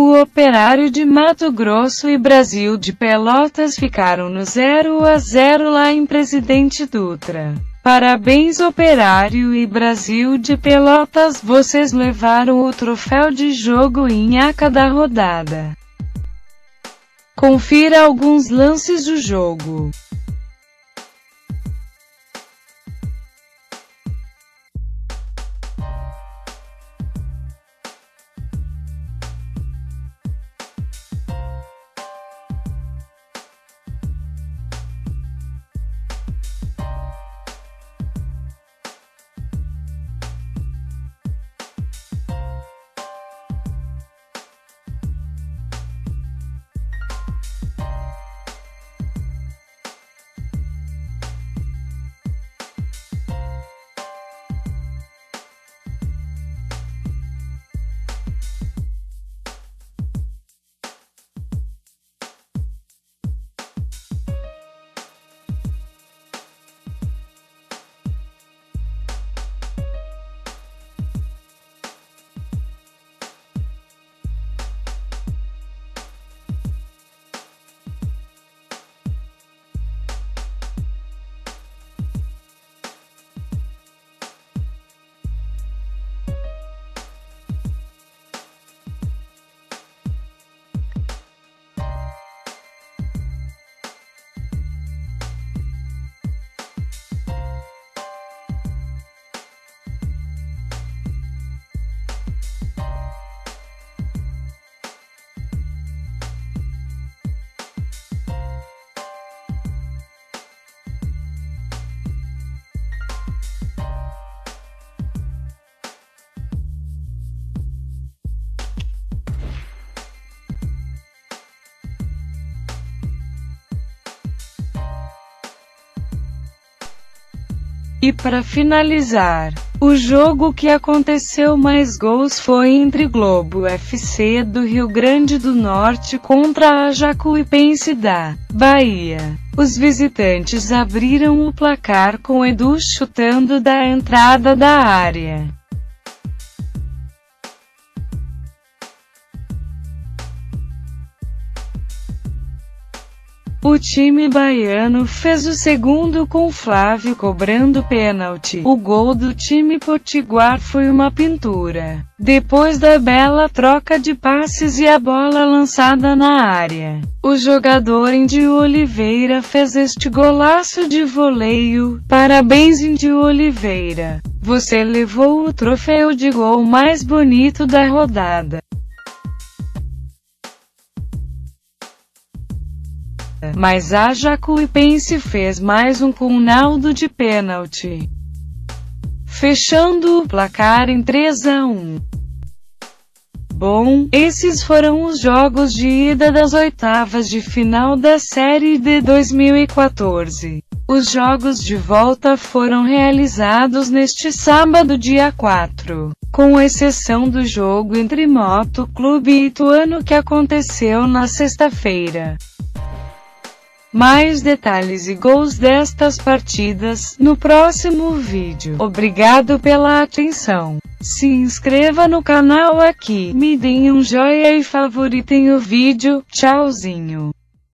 O Operário de Mato Grosso e Brasil de Pelotas ficaram no 0 a 0 lá em Presidente Dutra. Parabéns Operário e Brasil de Pelotas, vocês levaram o troféu de jogo em a cada rodada. Confira alguns lances do jogo. E para finalizar, o jogo que aconteceu mais gols foi entre Globo FC do Rio Grande do Norte contra a Jacuipense da Bahia. Os visitantes abriram o placar com Edu chutando da entrada da área. O time baiano fez o segundo com Flávio cobrando pênalti. O gol do time potiguar foi uma pintura. Depois da bela troca de passes e a bola lançada na área, o jogador Indy Oliveira fez este golaço de voleio. Parabéns Indy Oliveira. Você levou o troféu de gol mais bonito da rodada. Mas a Jacuipense fez mais um com Naldo de pênalti. Fechando o placar em 3 a 1. Bom, esses foram os jogos de ida das oitavas de final da Série D 2014. Os jogos de volta foram realizados neste sábado dia 4, com exceção do jogo entre Moto Clube e Ituano que aconteceu na sexta-feira. Mais detalhes e gols destas partidas, no próximo vídeo. Obrigado pela atenção. Se inscreva no canal aqui, me deem um joinha e favoritem o vídeo. Tchauzinho.